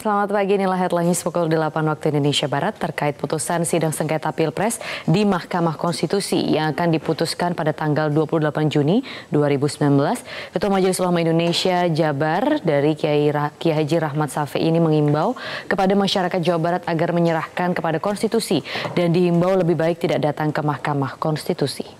Selamat pagi, inilah headline pukul 8 waktu Indonesia Barat terkait putusan sidang sengketa Pilpres di Mahkamah Konstitusi yang akan diputuskan pada tanggal 28 Juni 2019. Ketua Majelis Ulama Indonesia Jabar dari Kiai, Kiai Haji Rahmat Safi ini mengimbau kepada masyarakat Jawa Barat agar menyerahkan kepada konstitusi dan diimbau lebih baik tidak datang ke Mahkamah Konstitusi.